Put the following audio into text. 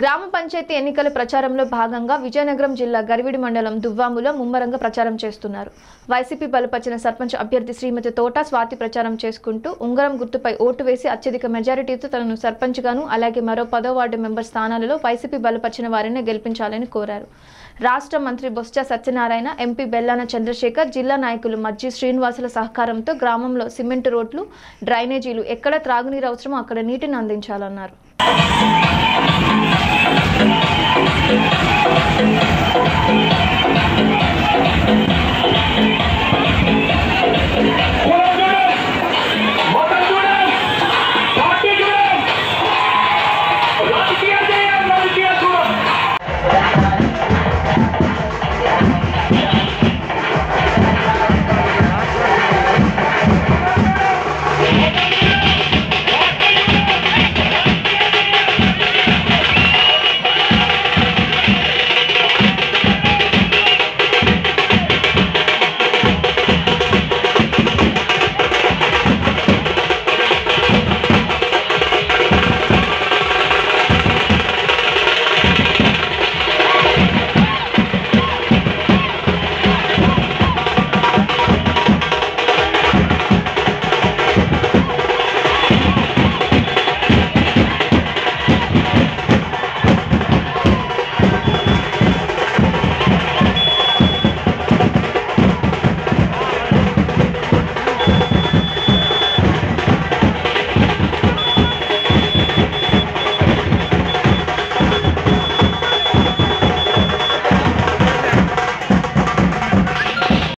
గ్రామ పంచాయతీ ఎన్నికల ప్రచారంలో భాగంగా విజయనగరం జిల్లా గరివిడి మండలం దువ్వాములో ముమ్మరంగా ప్రచారం చేస్తున్నారు. వైసీపీ బలపరిచిన సర్పంచ్ అభ్యర్థి శ్రీమతి తోట స్వాతి ప్రచారం చేసుకుంటూ ఉంగరం గుర్తుపై ఓటు వేసి అత్యధిక మెజారిటీతో తనను సర్పంచ్గాను అలాగే మరో పదో వార్డు మెంబర్ స్థానాలలో వైసీపీ బలపరిచిన వారిని గెలిపించాలని కోరారు. రాష్ట్ర మంత్రి బొత్స సత్యనారాయణ ఎంపీ బెల్లాన చంద్రశేఖర్ జిల్లా నాయకులు మజ్జి శ్రీనివాసుల సహకారంతో గ్రామంలో సిమెంట్ రోడ్లు డ్రైనేజీలు ఎక్కడ త్రాగునీరు అవసరమో అక్కడ నీటిని అందించాలన్నారు. Thank you.